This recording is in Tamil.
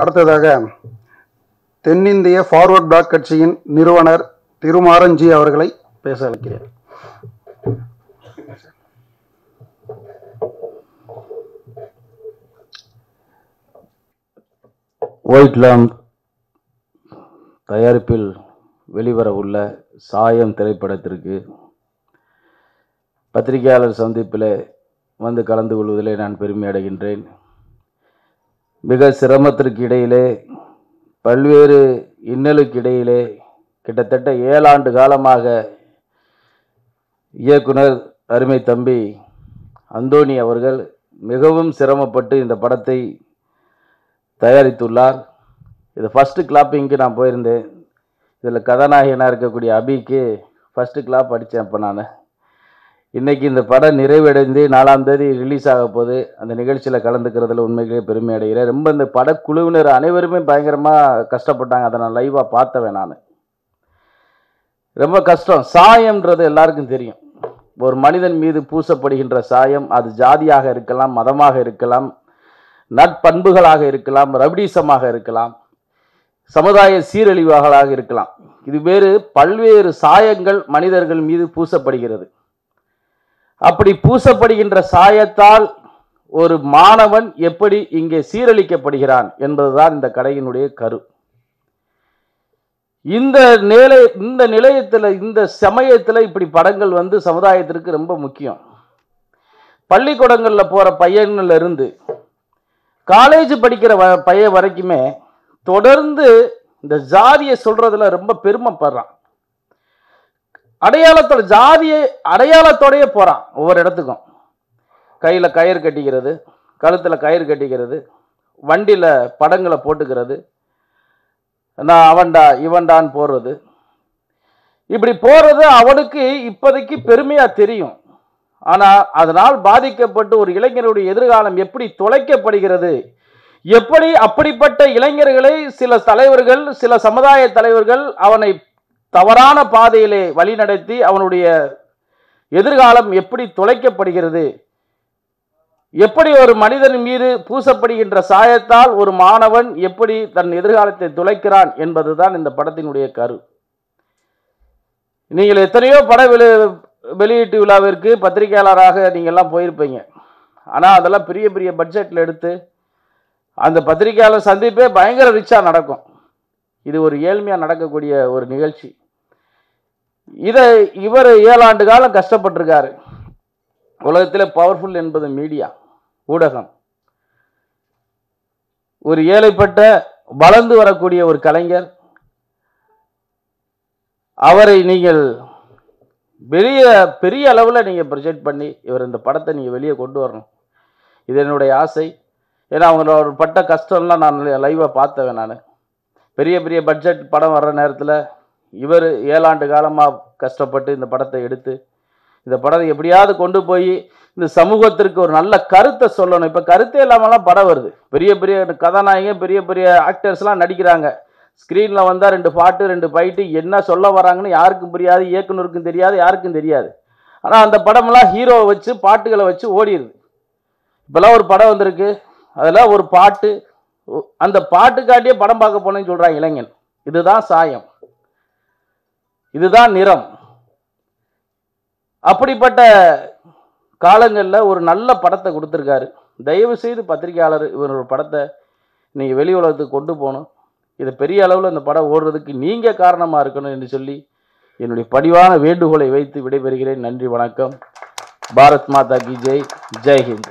அடுத்ததாக தென்னிந்திய ஃபார்வர்ட் பிளாக் கட்சியின் நிறுவனர் திருமாரஞ்சி அவர்களை பேச வைக்கிறேன். ஒயிட் லேம்ப் தயாரிப்பில் வெளிவர உள்ள சாயம் திரைப்படத்திற்கு பத்திரிகையாளர் சந்திப்பில் வந்து கலந்து கொள்வதிலே நான் பெருமை அடைகின்றேன். மிக சிரமத்திற்கு இடையிலே பல்வேறு இன்னலுக்கு இடையிலே கிட்டத்தட்ட ஏழாண்டு காலமாக இயக்குனர் அருமை தம்பி அந்தோணி அவர்கள் மிகவும் சிரமப்பட்டு இந்த படத்தை தயாரித்துள்ளார். இது ஃபஸ்ட்டு கிளாப்பிங்க்கு நான் போயிருந்தேன். இதில் கதாநாயகனாக இருக்கக்கூடிய அபிக்கு ஃபஸ்ட்டு கிளாப் அடித்தேன் அப்போ நான். இன்றைக்கி இந்த படம் நிறைவடைந்து நாலாம் தேதி ரிலீஸ் ஆக போகுது அந்த நிகழ்ச்சியில் கலந்துக்கிறதுல உண்மையிலேயே பெருமை அடைகிறேன். ரொம்ப இந்த படக்குழுவினர் அனைவருமே பயங்கரமாக கஷ்டப்பட்டாங்க. அதை நான் லைவாக பார்த்தவேன் நான். ரொம்ப கஷ்டம். சாயம்ன்றது எல்லாருக்கும் தெரியும். ஒரு மனிதன் மீது பூசப்படுகின்ற சாயம் அது ஜாதியாக இருக்கலாம் மதமாக இருக்கலாம் நட்பண்புகளாக இருக்கலாம் ரவுடிசமாக இருக்கலாம் சமுதாய சீரழிவுகளாக இருக்கலாம். இது வேறு பல்வேறு சாயங்கள் மனிதர்கள் மீது பூசப்படுகிறது. அப்படி பூசப்படுகின்ற சாயத்தால் ஒரு மாணவன் எப்படி இங்கே சீரழிக்கப்படுகிறான் என்பதுதான் இந்த கடையினுடைய கரு. இந்த நிலை இந்த நிலையத்தில் இந்த சமயத்தில் இப்படி படங்கள் வந்து சமுதாயத்திற்கு ரொம்ப முக்கியம். பள்ளிக்கூடங்களில் போகிற பையன்ல இருந்து காலேஜ் படிக்கிற வ பையன் வரைக்குமே தொடர்ந்து இந்த ஜாதியை சொல்கிறதுல ரொம்ப பெருமைப்படுறான். அடையாளத்தோட ஜாதியை அடையாளத்தோடையே போகிறான் ஒவ்வொரு இடத்துக்கும். கையில் கயிறு கட்டிக்கிறது கழுத்தில் கயிறு கட்டிக்கிறது வண்டியில் படங்களை போட்டுக்கிறது. நான் அவன்டா இவன்டான்னு போடுறது. இப்படி போகிறது அவனுக்கு இப்போதைக்கு பெருமையாக தெரியும். ஆனால் அதனால் பாதிக்கப்பட்டு ஒரு இளைஞருடைய எதிர்காலம் எப்படி தொலைக்கப்படுகிறது? எப்படி அப்படிப்பட்ட இளைஞர்களை சில தலைவர்கள் சில சமுதாய தலைவர்கள் அவனை தவறான பாதையிலே வழிநடத்தி அவனுடைய எதிர்காலம் எப்படி தொலைக்கப்படுகிறது? எப்படி ஒரு மனிதன் மீது பூசப்படுகின்ற சாயத்தால் ஒரு மாணவன் எப்படி தன் எதிர்காலத்தை துளைக்கிறான் என்பதுதான் இந்த படத்தினுடைய கரு. நீங்கள் எத்தனையோ பட வெளி வெளியீட்டு விழாவிற்கு பத்திரிகையாளராக நீங்கள்லாம் போயிருப்பீங்க. ஆனால் அதெல்லாம் பெரிய பெரிய பட்ஜெட்டில் எடுத்து அந்த பத்திரிகையாளர் சந்திப்பே பயங்கர ரிச்சாக நடக்கும். இது ஒரு ஏழ்மையாக நடக்கக்கூடிய ஒரு நிகழ்ச்சி. இதை இவர் ஏழாண்டு காலம் கஷ்டப்பட்டிருக்காரு. உலகத்தில் பவர்ஃபுல் என்பது மீடியா ஊடகம். ஒரு ஏழைப்பட்ட வளர்ந்து வரக்கூடிய ஒரு கலைஞர். அவரை நீங்கள் பெரிய பெரிய அளவில் நீங்கள் ப்ரொஜெக்ட் பண்ணி இவர் இந்த படத்தை நீங்கள் வெளியே கொண்டு வரணும். இது என்னுடைய ஆசை. ஏன்னா அவங்களோட பட்ட கஷ்டம்லாம் நான் லைவாக பார்த்தவன் நான். பெரிய பெரிய பட்ஜெட் படம் வர்ற நேரத்தில் இவர் ஏழாண்டு காலமாக கஷ்டப்பட்டு இந்த படத்தை எடுத்து இந்த படத்தை எப்படியாவது கொண்டு போய் இந்த சமூகத்திற்கு ஒரு நல்ல கருத்தை சொல்லணும். இப்போ கருத்தே இல்லாமலாம் படம் வருது. பெரிய பெரிய கதாநாயகன் பெரிய பெரிய ஆக்டர்ஸ்லாம் நடிக்கிறாங்க. ஸ்க்ரீனில் வந்தால் ரெண்டு பாட்டு ரெண்டு பைட்டு என்ன சொல்ல வராங்கன்னு யாருக்கும் புரியாது இயக்குனருக்கும் தெரியாது யாருக்கும் தெரியாது. ஆனால் அந்த படமெல்லாம் ஹீரோவை வச்சு பாட்டுகளை வச்சு ஓடிடுது இப்போல்லாம் ஒரு படம் வந்திருக்கு. அதில் ஒரு பாட்டு அந்த பாட்டுக்காட்டியே படம் பார்க்க போனேன்னு சொல்கிறான் இளைஞன். இதுதான் சாயம். இதுதான் நிறம். அப்படிப்பட்ட காலங்களில் ஒரு நல்ல படத்தை கொடுத்துருக்காரு. தயவு செய்து பத்திரிகையாளர் இவரோட படத்தை நீங்கள் வெளி உலகத்துக்கு கொண்டு போகணும். இது பெரிய அளவில் இந்த படம் ஓடுறதுக்கு நீங்கள் காரணமாக இருக்கணும் என்று சொல்லி என்னுடைய பணிவான வேண்டுகோளை வைத்து விடைபெறுகிறேன். நன்றி வணக்கம். பாரத் மாதா கி ஜெய். ஜெய்ஹிந்த்